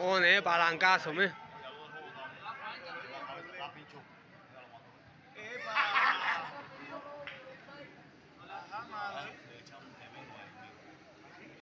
Pone, eh, palancazo, mira.